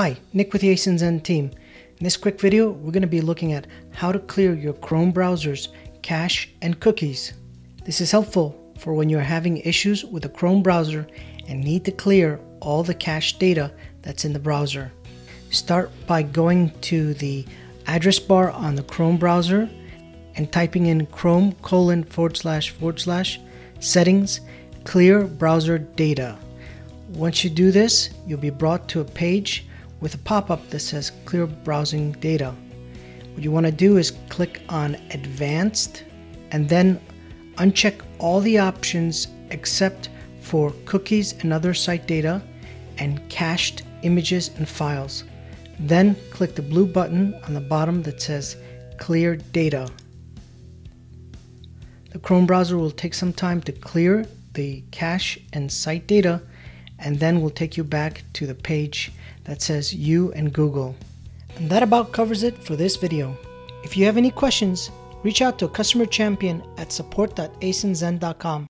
Hi, Nick with the ASINZen team. In this quick video, we're going to be looking at how to clear your Chrome browser's cache and cookies. This is helpful for when you're having issues with a Chrome browser and need to clear all the cache data that's in the browser. Start by going to the address bar on the Chrome browser and typing in chrome colon forward slash forward slash settings clear browser data. Once you do this, you'll be brought to a page with a pop-up that says clear browsing data. What you want to do is click on advanced and then uncheck all the options except for cookies and other site data and cached images and files. Then click the blue button on the bottom that says clear data. The Chrome browser will take some time to clear the cache and site data and then we'll take you back to the page that says you and Google. And that about covers it for this video. If you have any questions, reach out to a customer champion at support.asinzen.com.